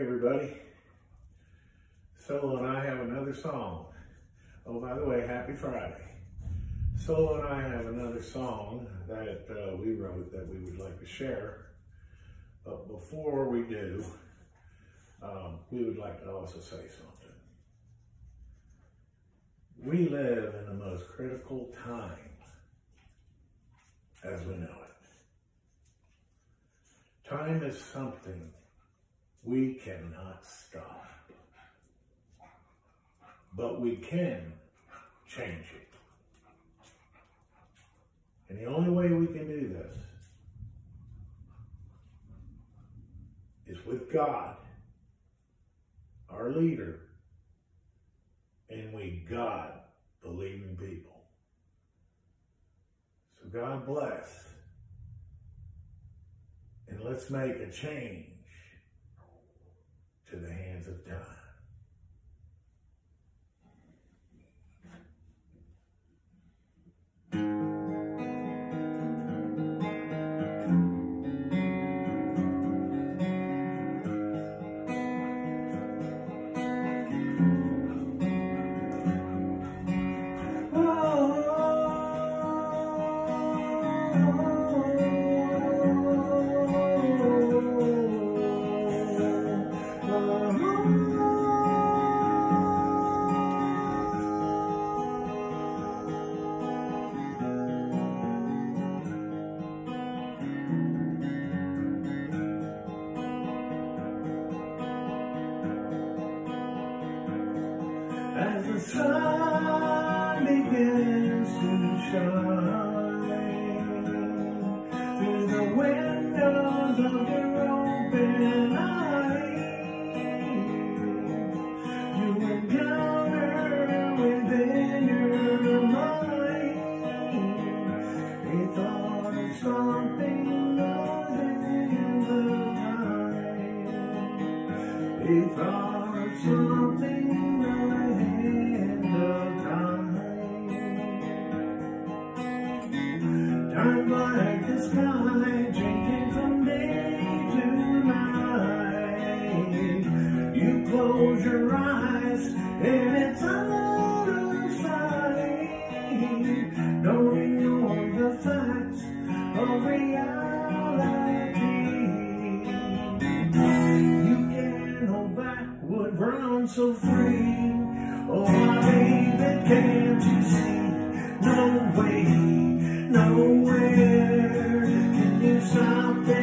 everybody. Solo and I have another song. Oh, by the way, happy Friday. Solo and I have another song that uh, we wrote that we would like to share. But before we do, um, we would like to also say something. We live in the most critical time as we know it. Time is something we cannot stop. But we can change it. And the only way we can do this is with God, our leader, and we God believing people. So God bless. And let's make a change to the hands of time. As the sun begins to shine through the windows of your open eyes, you encounter within your mind a thought of something than the time. A thought of something changing from day to night. You close your eyes and it's out of sight. Don't the facts of reality. You can't hold run so free. Oh, my baby, can't you see? No way, nowhere can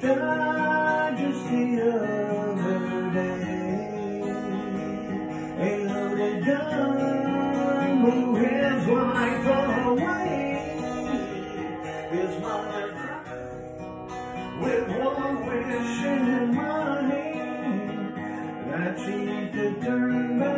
died just the other day. A loaded gun blew his life away. His mother cried with one wish in mind that she could turn back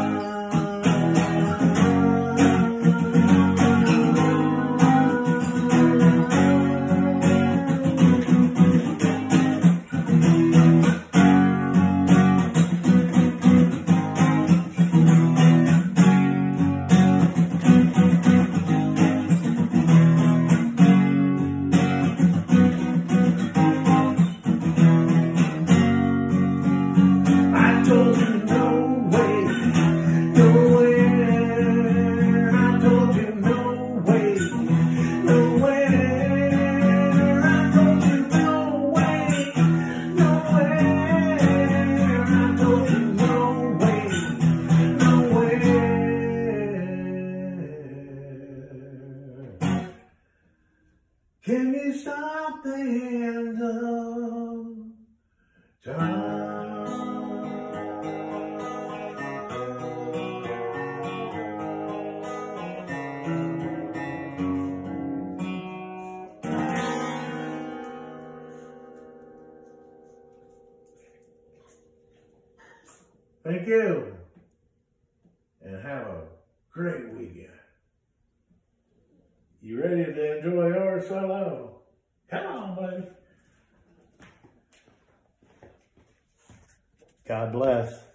you stop the hands of. Thank you. And have a great weekend. You ready to enjoy your solo? Come on, buddy. God bless.